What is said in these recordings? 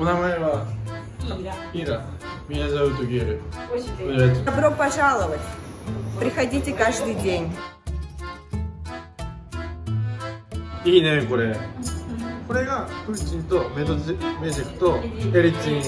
お名前は Ира. Меня зовут Угеры. Добро пожаловать. Приходите каждый день. いいねこれこれがプーチンとメドジメジェクとエリチン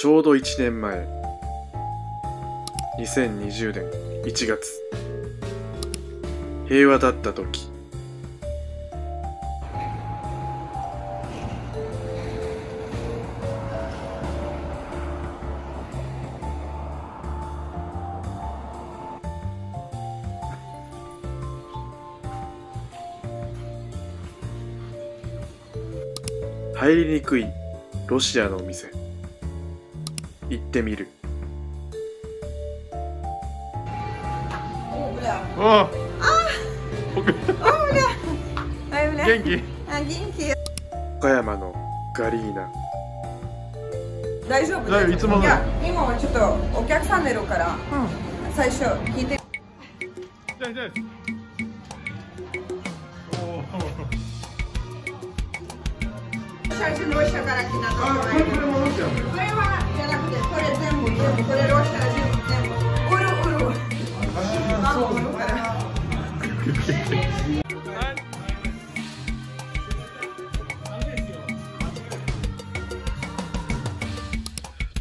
ちょうど1年前。2020年1月。平和だった時。入りにくいロシアのお店。行ってみる。あ元気あ元気岡山のガリーナ大丈夫いつもの今はちょっとお客さん出るから、うん、最初聞いて痛い痛い最初ロシアから来たところこれはじゃなくてこれ全部全部これロシア全部全部ウルウルあウルから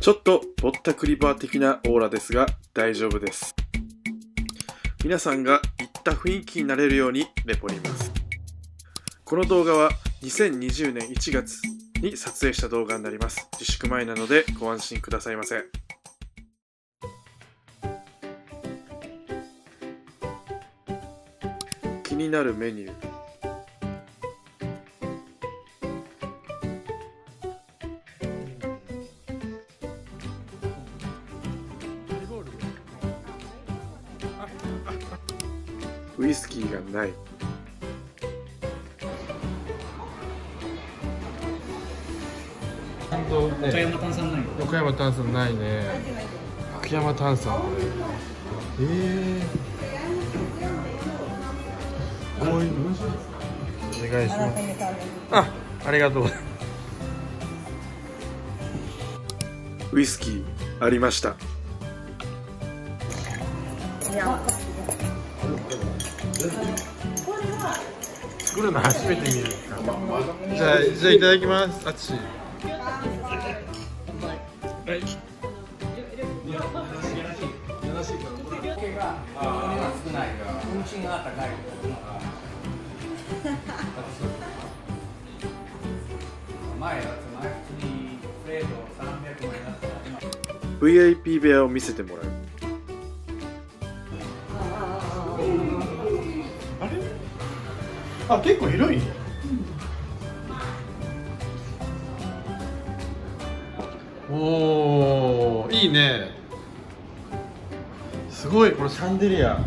ちょっとぼったくりバー的なオーラですが大丈夫です。皆さんが言った雰囲気になれるようにレポります。この動画は2020年1月に撮影した動画になります。自粛前なのでご安心くださいませ。気になるメニュー。ウイスキーがない。岡山炭酸ない岡山炭酸ないね。秋山炭酸。ええこういうお願いしますあありがとう。ウイスキーありました。いや作るの初めて見る。じゃあじゃあいただきます。あっち運賃が高い前は普通にプレート300万円だったら VIP 部屋を見せてもらう。あれ？あ結構広いね。おおいいね。すごいこれシャンデリア。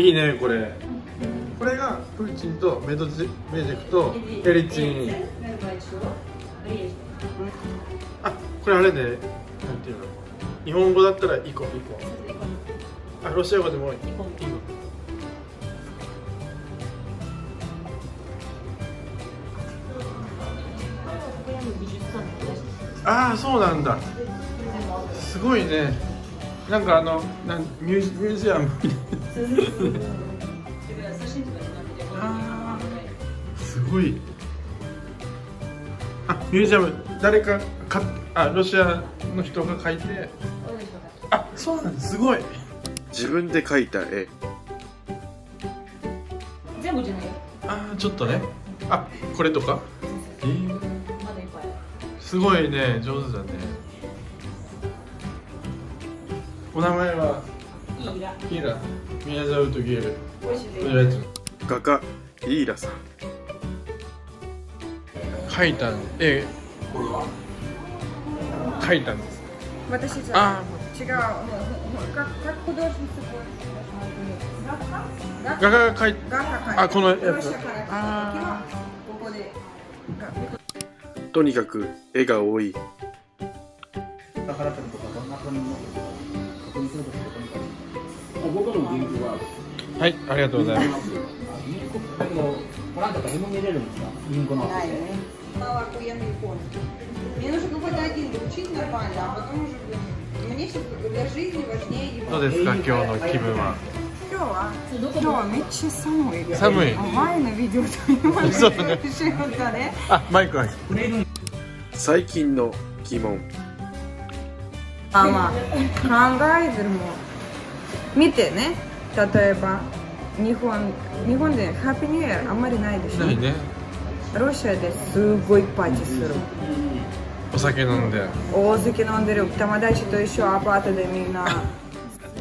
いいねこれ。これがプーチンとメドジメジェクとエリチン。あこれあれでなんていうの？日本語だったらイコイコ。あロシア語でもイコああそうなんだ。すごいねなんかあのなんミュージミュージアム。みたいなあーすごいあミュージアム。誰かかあロシアの人が描いて。あそうなんです。すごい。自分で描いた絵。全部じゃないよ。あーちょっとね。あこれとか。えー。まだいっぱいすごいね上手だねお名前は？いいらキーラ。宮沢とゲール。美味しいです。とりあえず画家イーラさん。描いた絵描いたんです。私じゃあ違う画家が描い画家あこのやつ。とにかく絵が多いははいありがとうございますだけどトランとか自分で入れるんですか銀行のアプリで Мало охуенный фон. Мне нужно какой-то один учить нормально, а потом уже, блин, мне сейчас для жизни важнее его. どうですか今日の気分は今日は今日はめっちゃ寒い。寒い前のビデオと今のそうねビデオ一緒だね。あマイクは最近の疑問あ まあ考えてるもん見てね。例えば日本日本でハッピーニューイヤーあんまりないでしょ。ないね。ロシアですごいパーティーする。お酒飲んで。大酒飲んでる。友達と一緒。アパートでみんな。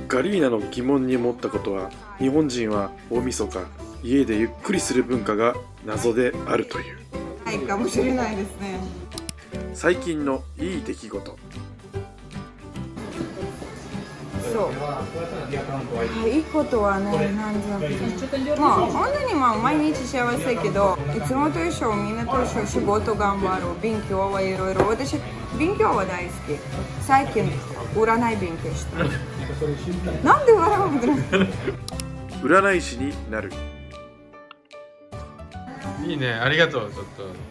ガリーナの疑問に思ったことは日本人は大晦日家でゆっくりする文化が謎であるという。ないかもしれないですね。最近のいい出来事そう。いいことはねなんじゃ。まあ本当にまあ毎日幸せやけどいつもと一緒みんなと一緒仕事頑張る勉強はいろいろ私勉強は大好き。最近占い勉強してる。なんで笑うんだろう占い師になる。いいね。ありがとうちょっと。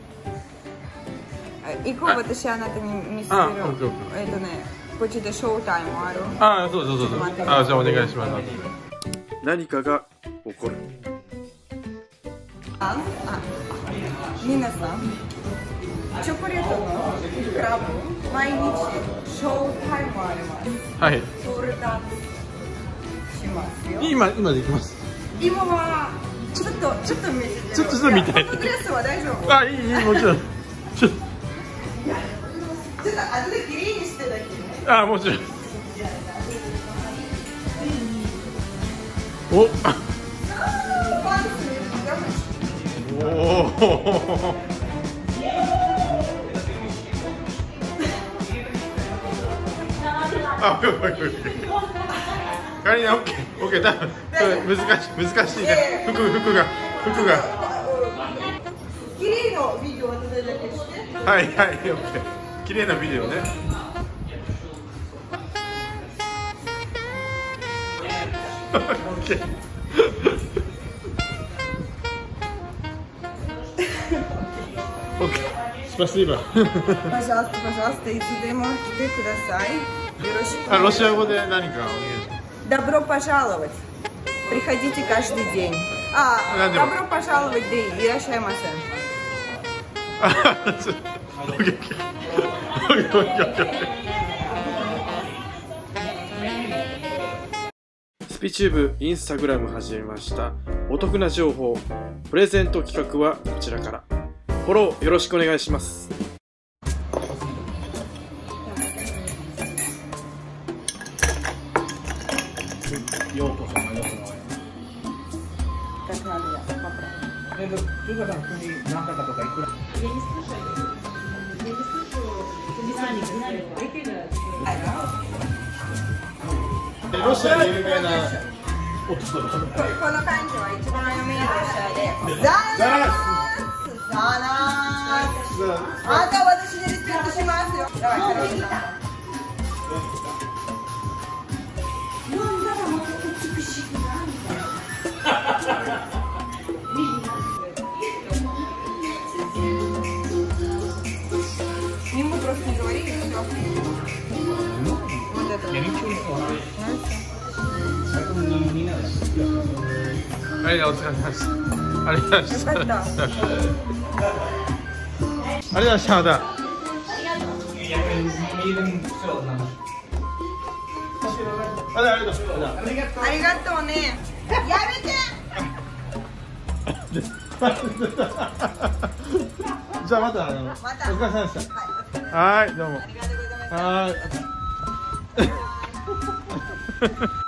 行こう私あなたに見せる。えっとねこっちでショータイムある。ああそうそうそうそう。あじゃあお願いします。何かが起こる。ああ皆さんチョコレートのクラブ毎日ショータイムあります。はい。ソールダンスしますよ。今今できます。今はちょっとちょっと見せて。ちょちょっと見たいドレスは大丈夫。あいいいいもちろん。ちょちょっと後で綺麗にしてだけねあもちろん。お。おおあ、カリナオッケーオッケーだそれ難しい難しいね。服服が服が。綺麗のビデオはいはいオッケー。綺麗なビデオね Окей. Спасибо. Пожалуйста, пожалуйста, и судимо, ты кудасай. Хорошая вода, Наника. Добро пожаловать. Приходите каждый день. А, добро пожаловать, Дэй, и Рашай Масан. Okay, okay, okay. スピチューブインスタグラム始めました。お得な情報プレゼント企画はこちらから。フォローよろしくお願いします。ようこそ前田様へえっと、中華さん、普通に何だかとかいくら？ロシアで有名な この漢字は一番有名なロシアで。ザーナースザーナースあんたは私にリスペクトしますよ。だからЕму просто не говори, и все. Вот это. やりにくいそうな Знаете? 最近にみんなでありがとうございます。ありがとうございましたよかったありがとうございましたまたいや見るんそうありがとうございましたありがとうね。やめてじゃあまたあの、まお疲れ様でしたはいはいどうもありがとうございましたはい